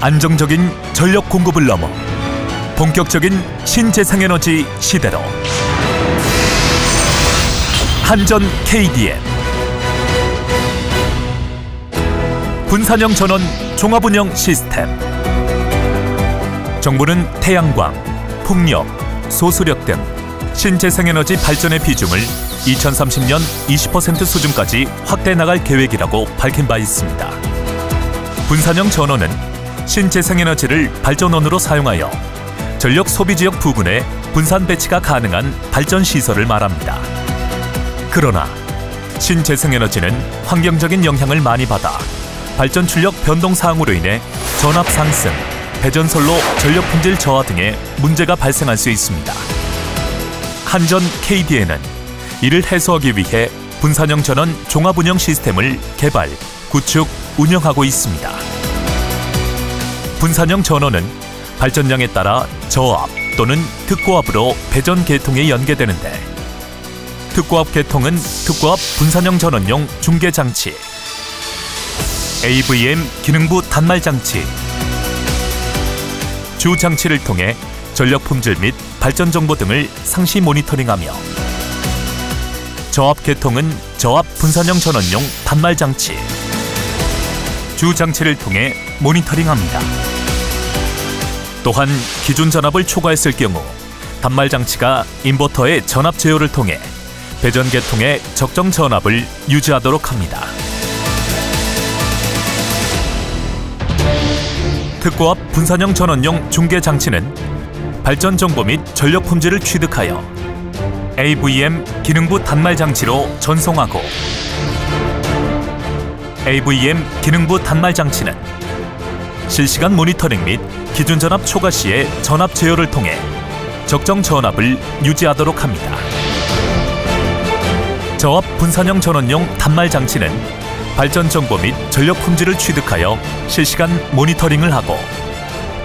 안정적인 전력 공급을 넘어 본격적인 신재생 에너지 시대로. 한전 KDM 분산형 전원 종합운영 시스템. 정부는 태양광, 풍력, 소수력 등 신재생에너지 발전의 비중을 2030년 20% 수준까지 확대 나갈 계획이라고 밝힌 바 있습니다. 분산형 전원은 신재생에너지를 발전원으로 사용하여 전력 소비 지역 부분에 분산 배치가 가능한 발전 시설을 말합니다. 그러나 신재생에너지는 환경적인 영향을 많이 받아 발전 출력 변동 사항으로 인해 전압 상승, 배전설로 전력 품질 저하 등의 문제가 발생할 수 있습니다. 한전 KDN은 이를 해소하기 위해 분산형 전원 종합 운영 시스템을 개발, 구축, 운영하고 있습니다. 분산형 전원은 발전량에 따라 저압 또는 특고압으로 배전 계통에 연계되는데 특고압 계통은 특고압 분산형 전원용 중계 장치, AVM 기능부 단말 장치, 주 장치를 통해 전력 품질 및 발전 정보 등을 상시 모니터링하며 저압 계통은 저압 분산형 전원용 단말 장치, 주 장치를 통해 모니터링합니다. 또한 기존 전압을 초과했을 경우 단말 장치가 인버터의 전압 제어를 통해 배전 계통의 적정 전압을 유지하도록 합니다. 특고압 분산형 전원용 중계 장치는 발전 정보 및 전력 품질을 취득하여 AVM 기능부 단말 장치로 전송하고 AVM 기능부 단말 장치는 실시간 모니터링 및 기준 전압 초과 시의 전압 제어를 통해 적정 전압을 유지하도록 합니다. 저압 분산형 전원용 단말 장치는 발전 정보 및 전력 품질을 취득하여 실시간 모니터링을 하고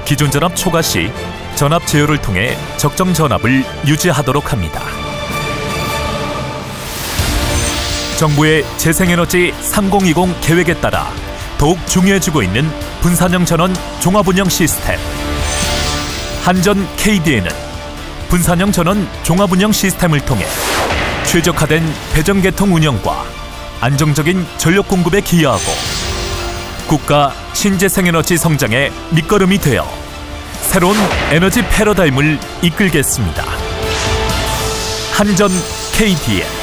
기존 전압 초과 시 전압 제어를 통해 적정 전압을 유지하도록 합니다. 정부의 재생에너지 3020 계획에 따라 더욱 중요해지고 있는 분산형 전원 종합운영 시스템 한전 KDN은 분산형 전원 종합운영 시스템을 통해 최적화된 배전계통 운영과 안정적인 전력 공급에 기여하고 국가 신재생에너지 성장의 밑거름이 되어 새로운 에너지 패러다임을 이끌겠습니다. 한전 KDN